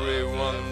Everyone.